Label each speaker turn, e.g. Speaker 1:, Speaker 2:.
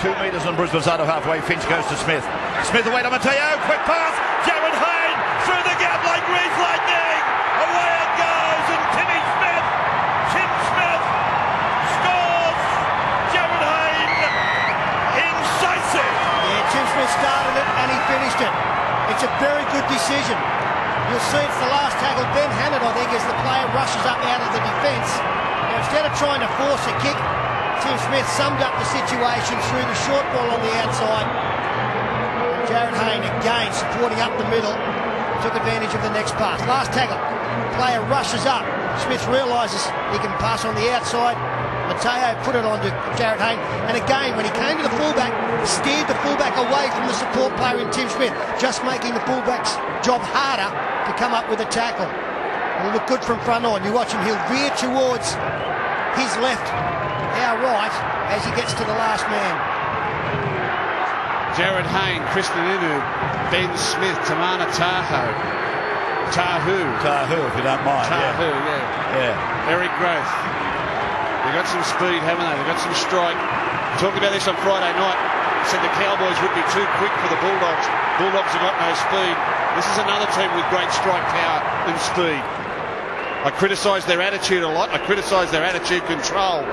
Speaker 1: Two metres on Brisbane's out of halfway. Finch goes to Smith. Smith away to Mateo. Quick pass. Jarryd Hayne through the gap like Grease Lightning. Away it goes. And Timmy Smith, Tim Smith scores. Jarryd Hayne incisive.
Speaker 2: Yeah, Tim Smith started it and he finished it. It's a very good decision. You'll see it's the last tackle. Ben Hannett, I think, as the player rushes up out of the defence. Now, instead of trying to force a kick, Tim Smith summed up the situation through the short ball on the outside. Jarryd Hayne again supporting up the middle. Took advantage of the next pass. Last tackle. Player rushes up. Smith realises he can pass on the outside. Mateo put it on to Jarryd Hayne. And again, when he came to the fullback, steered the fullback away from the support player in Tim Smith, just making the fullback's job harder to come up with a tackle. It'll look good from front on. You watch him, he'll veer towards his left, our right, as he gets to the last man.
Speaker 3: Jarryd Hayne, Krisnan Inu, Ben Smith, Timana Taho. Tahu.
Speaker 1: Tahu, if you don't mind.
Speaker 3: Tahu,
Speaker 1: yeah.
Speaker 3: yeah.
Speaker 1: Yeah.
Speaker 3: Eric Grothe. They've got some speed, haven't they? They've got some strike. Talking about this on Friday night. Said the Cowboys would be too quick for the Bulldogs. Bulldogs have got no speed. This is another team with great strike power and speed. I criticise their attitude a lot. I criticise their attitude control.